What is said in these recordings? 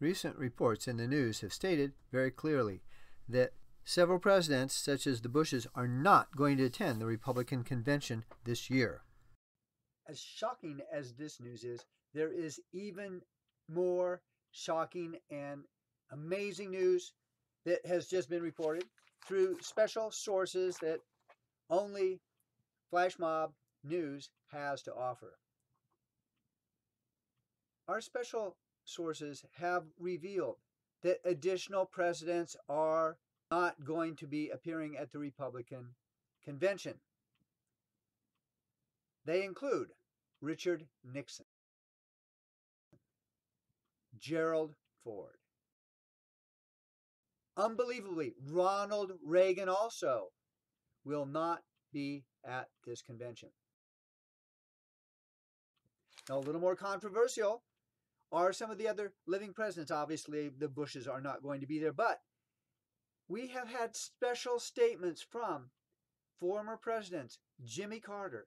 Recent reports in the news have stated very clearly that several presidents, such as the Bushes, are not going to attend the Republican convention this year. As shocking as this news is, there is even more shocking and amazing news that has just been reported through special sources that only Flash Mob News has to offer. Our special sources have revealed that additional presidents are not going to be appearing at the Republican convention. They include Richard Nixon, Gerald Ford. Unbelievably, Ronald Reagan also will not be at this convention. Now, a little more controversial are some of the other living presidents. Obviously, the Bushes are not going to be there, but we have had special statements from former presidents Jimmy Carter,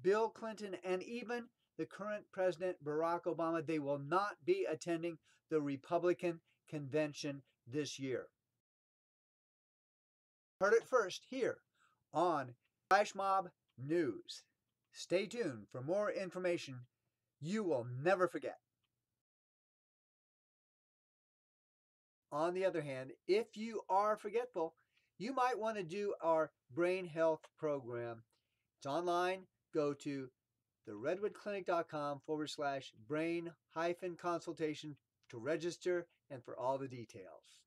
Bill Clinton, and even the current president Barack Obama. They will not be attending the Republican convention this year. Heard it first here on Flash Mob News. Stay tuned for more information you will never forget. On the other hand, if you are forgetful, you might want to do our brain health program. It's online. Go to theredwoodclinic.com forward slash brain hyphen consultation to register and for all the details.